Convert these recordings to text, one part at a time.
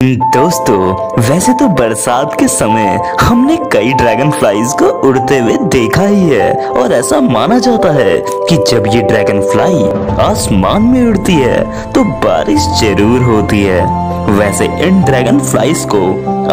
दोस्तों, वैसे तो बरसात के समय हमने कई ड्रैगन फ्लाईज को उड़ते हुए देखा ही है और ऐसा माना जाता है कि जब ये ड्रैगन फ्लाई आसमान में उड़ती है तो बारिश ज़रूर होती है। वैसे इन ड्रैगन फ्लाईज को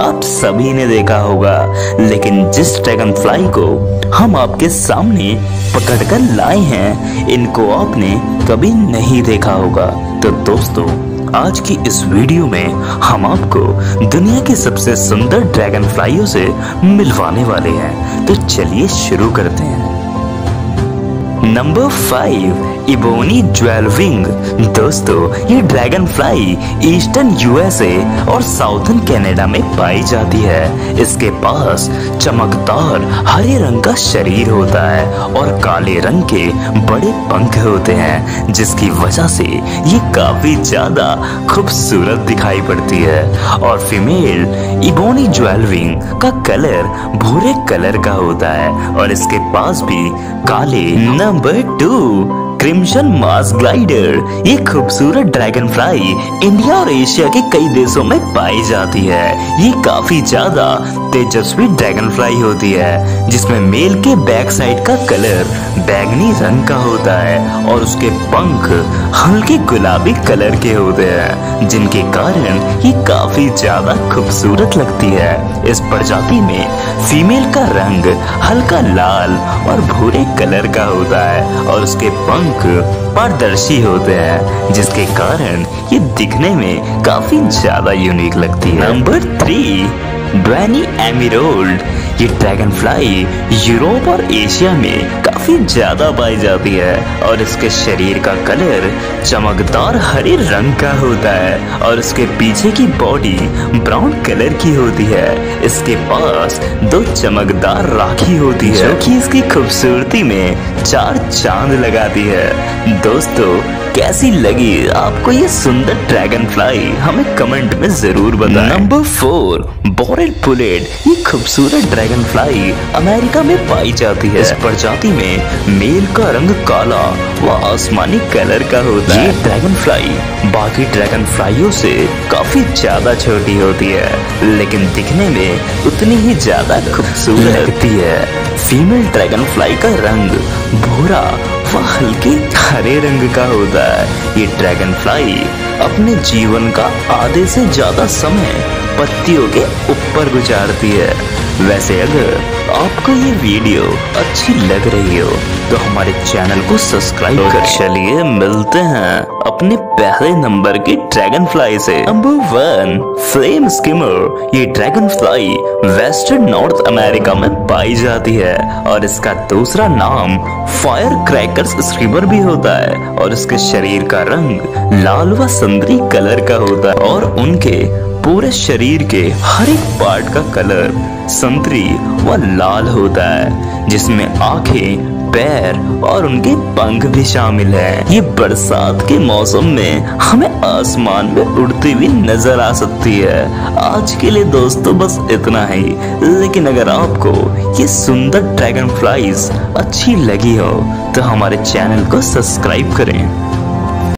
आप सभी ने देखा होगा, लेकिन जिस ड्रैगन फ्लाई को हम आपके सामने पकड़कर लाए हैं, इनको आपने कभी नहीं देखा होगा। तो दोस्तों आज की इस वीडियो में हम आपको दुनिया के सबसे सुंदर ड्रैगन फ्लाइयों से मिलवाने वाले हैं। तो चलिए शुरू करते हैं। नंबर फाइव इबोनी ज्वेलविंग दोस्तों, ये ड्रैगन फ्लाई ईस्टर्न यूएसए और साउथर्न कनाडा में पाई जाती है। इसके पास चमकदार हरे रंग का शरीर होता है और काले रंग के बड़े पंख होते हैं, जिसकी वजह से ये काफ़ी ज़्यादा खूबसूरत दिखाई पड़ती है। और फीमेल इबोनी ज्वेलविंग का कलर भूरे कलर का होता है और इसके पास भी काले number two crimson marsh glider ये खूबसूरत ड्रैगन फ्लाई इंडिया और एशिया के कई देशों में पाई जाती है। ये काफ़ी ज़्यादा तेजस्वी ड्रैगन फ्लाई होती है, जिसमें मेल के बैक साइड का कलर बैगनी रंग का होता है और उसके पंख हल्के गुलाबी कलर के होते हैं, जिनके कारण ये काफ़ी ज़्यादा खूबसूरत लगती है। इस प्रजाति में फीमेल का रंग हल्का लाल और भूरे कलर का होता है और उसके पंख पंख पारदर्शी होते हैं, जिसके कारण ये दिखने में काफ़ी ज़्यादा यूनिक लगती है। नंबर थ्री ड्वैनी एमिरोल्ड ये ड्रैगन फ्लाई यूरोप और एशिया में काफ़ी ज़्यादा पाई जाती है और इसके शरीर का कलर चमकदार हरे रंग का होता है और इसके पीछे की बॉडी ब्राउन कलर की होती है। इसके पास दो चमकदार राखी होती है। जो कि इसकी खूबसूरती में चार चाँद लगाती है। दोस्तों कैसी लगी आपको ये सुंदर ड्रैगन फ्लाई हमें कमेंट में ज़रूर बताएँ। नंबर फोर बोरेल पुलेट ये खूबसूरत ड्रैगन फ्लाई अमेरिका में पाई जाती है। इस प्रजाति में मेल का रंग काला व आसमानी कलर का होता है। ड्रैगन फ्लाई बाकी ड्रैगन फ्लाइयों से काफ़ी ज़्यादा छोटी होती है, लेकिन दिखने में उतनी ही ज़्यादा खूबसूरत लगती है। फीमेल ड्रैगन फ्लाई का रंग भूरा व हल्के हरे रंग का होता है। ये ड्रैगन फ्लाई अपने जीवन का आधे से ज़्यादा समय पत्तियों के ऊपर गुजारती है। वैसे अगर आपको ये वीडियो अच्छी लग रही हो तो हमारे चैनल को सब्सक्राइब कर चलिए मिलते हैं अपने पहले नंबर के ड्रैगन फ्लाई से। Number one, flame skimmer. ये dragonfly western north America में पाई जाती है, और इसका दूसरा नाम फायर क्रैकर्स स्क्रीमर भी होता है, और इसके शरीर का रंग लाल व संतरी कलर का होता है, और उनके पूरे शरीर के हर एक पार्ट का कलर संतरी व लाल होता है, जिसमें आँखें, पैर और उनके पंख भी शामिल है। ये बरसात के मौसम में हमें आसमान में उड़ती हुई नज़र आ सकती है। आज के लिए दोस्तों, बस इतना ही। लेकिन अगर आपको ये सुंदर ड्रैगन फ्लाइज अच्छी लगी हो तो हमारे चैनल को सब्सक्राइब करें।